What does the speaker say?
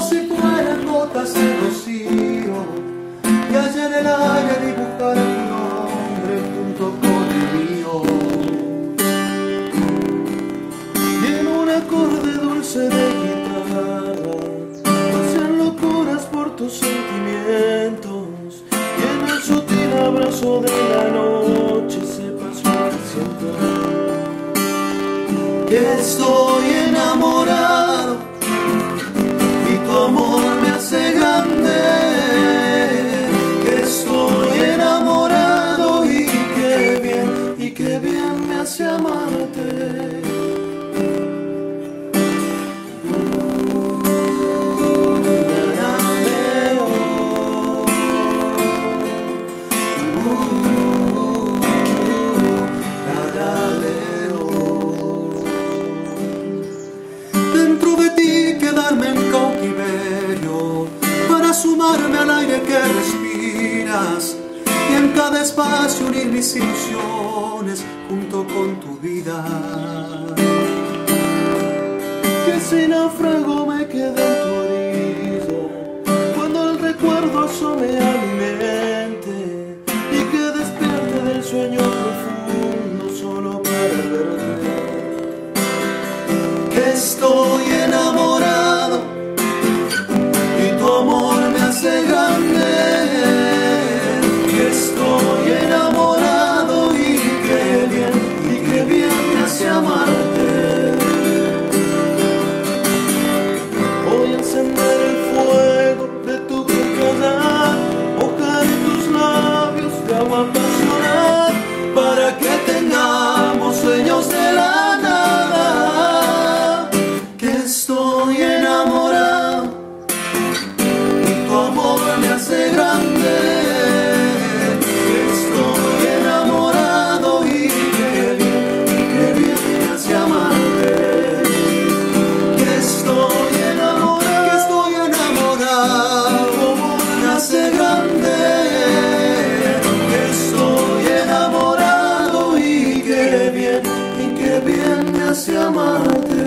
si fueran gotas de rocío, y allá en el aire dulce de guitarra, hacen locuras por tus sentimientos, y en el sutil abrazo de la noche sepas lo que siento estoy enamorado y tu amor me hace grande. Estoy enamorado y qué bien, y qué bien me hace amarte. Sumarme al aire que respiras y en cada espacio unir mis ilusiones junto con tu vida. Que sin naufrago me quede en tu orilla cuando el recuerdo asome a mi mente y que despierte del sueño profundo solo para verte que estoy gracia amarte.